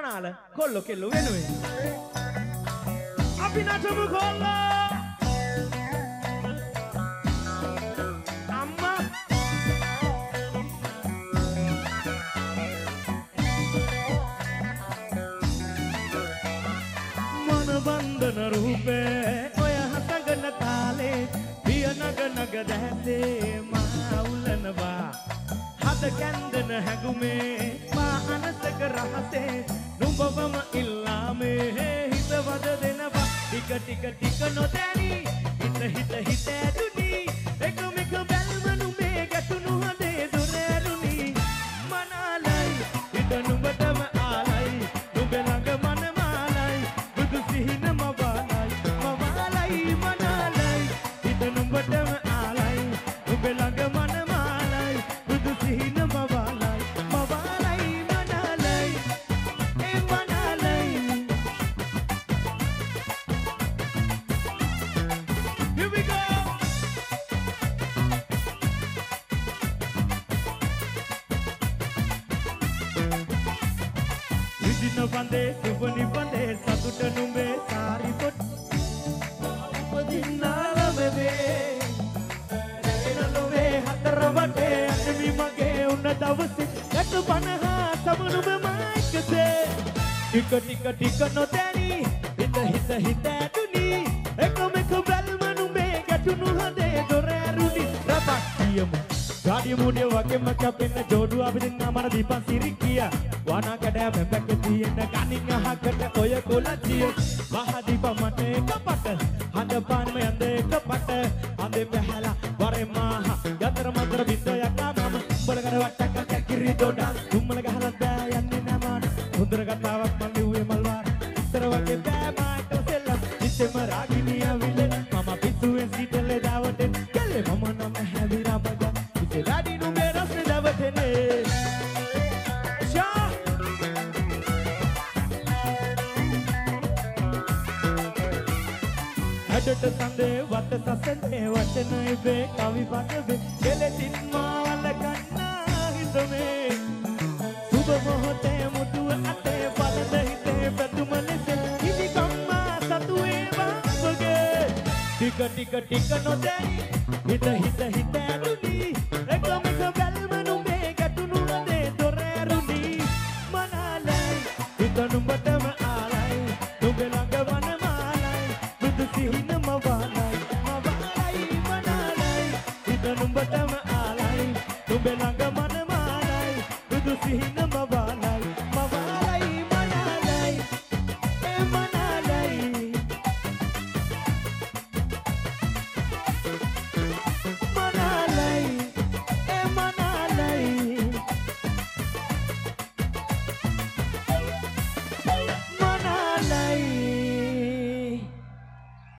මනාල කොල්ලො කෙල්ලු වෙනුවෙන් අපි නටමු කොල්ලා අම්මා මනබන්ධන රූපේ ඔය හතගන තාලේ පිය නග නග දැසේ මා උලනවා හද කැන්දන හැඟුමේ මා අනසක රහසේ නුඹවම ඉල්ලාමේ. හිත වද දෙනවා. ටික ටික ටික නොදැනි. හිත හිත හිත ඇදුනි විදින බඳේ සුවනි බඳේ සතුට නුඹේ සාරි පොත්. උපදින්නා ලබේ රැගෙන ලොවේ හතර වටේ අදමි මගේ උන්න දවසේ යට පනහා සමනුම මායිකසේ ටික ටික ටික නොදැනි හිත හිත හිත ඇතුනි. එකමෙක බැල්ම නුඹේ ගැටුණු හදේ දොර ඇරුණි. රටක් කියමු. ගාඩිය මුඩිය වගේම කැපෙන ජෝඩු අපි දෙන්න මන දීපන් සිරි කිය. වනා කඩෑ මෙබැක තියෙන ගනින් අහකට ඔය කොලචිය මහ දීප මට එක පට හඳ පාන්ම යඳ එක පට හඳේ පැහැලා වරේ මාහ යතර මතර බින්දයක් ආමම උඹල කර වට්ටක් කැකිරි දොඩා තුම්මල ගහලා බෑ යන්නේ නෑමාන. හොඳර කතාවක් මන් ලිව්වේ මල්වාර ඉතර වගේ රස්නේ දවටනේ ෂා හැඩට සඳේ වත සසනේ වචන ඉබේ කවි පදවේ. කෙලෙසින් මාවල ගන්නා හිතමේ සුබ මොහොතේ මුදුව අතේ බලද හිතේ පැතුම ලෙස හිමි කම්මා සතු ඒවා වගේ ටික ටික ටික නොදැනි හිත හිත හිත ඇතුනි සිහින මවාලයි මවාලයි මනාලයි හිත නුඹටම ආලයි නුඹ ළඟ මනමාලයි බුදු සිහින